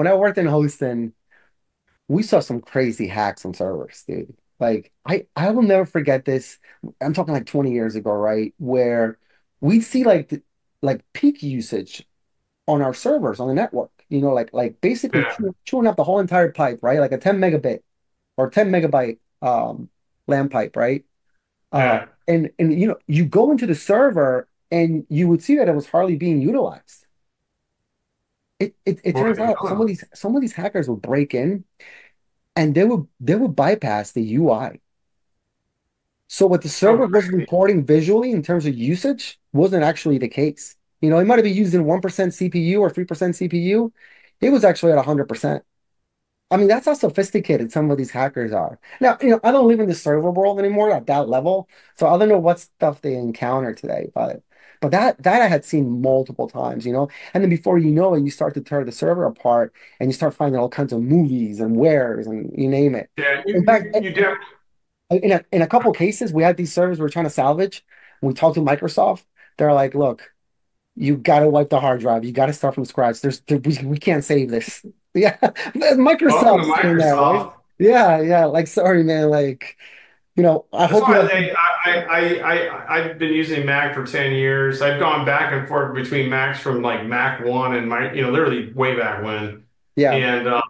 When I worked in hosting, we saw some crazy hacks on servers, dude. Like I I will never forget this. I'm talking like 20 years ago, right? Where we'd see like the, like peak usage on our servers on the network. You know, like like basically Yeah, chew- chewing up the whole entire pipe, right? Like a 10 megabit or 10 megabyte um LAN pipe, right? Uh and and you know, you go into the server and you would see that it was hardly being utilized. It it, it turns out some of these some of these hackers would break in and they would they would bypass the UI. So what the server was reporting visually in terms of usage wasn't actually the case. You know, it might have been using 1% CPU or 3% CPU. It was actually at 100%. I mean, that's how sophisticated some of these hackers are. Now, you know, I don't live in the server world anymore at that level, so I don't know what stuff they encounter today, but but that that I had seen multiple times, you know. And then before you know it, you start to tear the server apart and you start finding all kinds of movies and wares and you name it. Yeah, you In fact, you you def in a in a couple cases, we had these servers we are trying to salvage. We talked to Microsoft. They're like, "Look, you got to wipe the hard drive. You got to start from scratch. There's there, we, we can't save this." Yeah, Microsoft's saying that, right? Microsoft. Yeah, yeah. Like, sorry, man. Like, you know, I That's hope you have. they, I, I, I, I- I've been using Mac for 10 years. I've gone back and forth between Macs from like Mac 1 and my, you know, literally way back when. Yeah, And uh,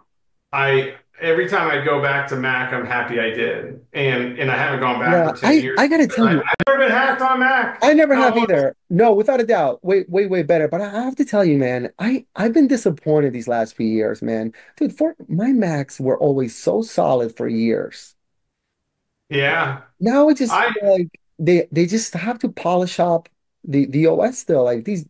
I, every time I go back to Mac, I'm happy I did. And and I haven't gone back yeah. for 10 I years. I gotta tell I, you, I've never been hacked on Mac. I never have either. No, without a doubt. Way, way, way better. But I have to tell you, man, I I've been disappointed these last few years, man. Dude, for my Macs were always so solid for years. Yeah. Now I just I like they they just have to polish up the the OS still. Like these